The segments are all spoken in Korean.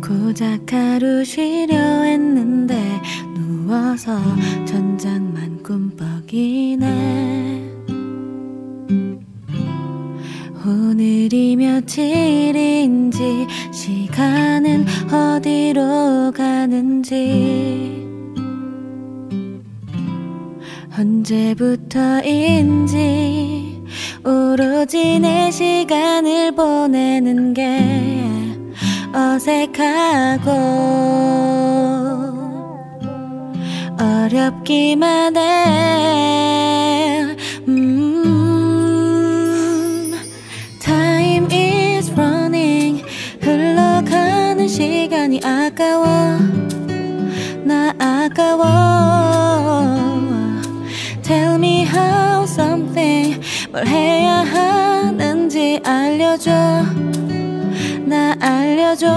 고작 하루 쉬려 했는데 누워서 천장만 꿈뻑이네. 오늘이 며칠인지 시간은 어디로 가는지. 언제부터인지 오로지 내 시간을 보내는 게 어색하고 어렵기만 해. 음, Time is running. 흘러가는 시간이 아까워. 나 아까워 뭘 해야 하는지 알려줘. 나 알려줘.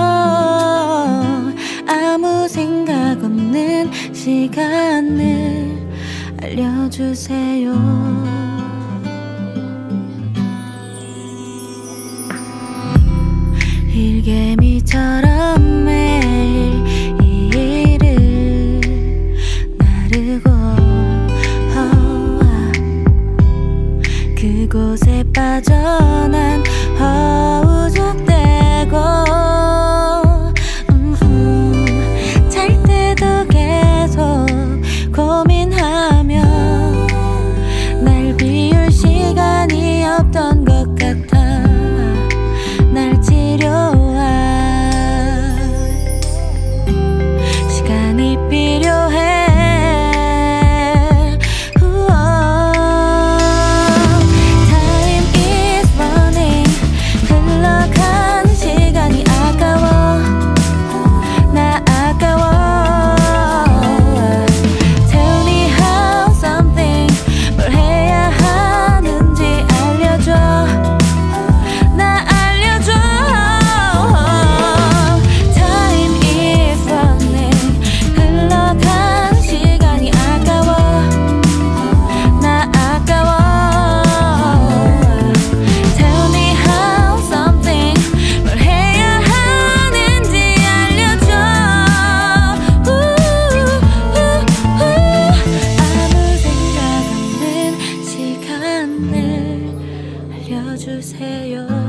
아무 생각 없는 시간을 알려주세요. 일개미처럼 곳에 빠져난 주세요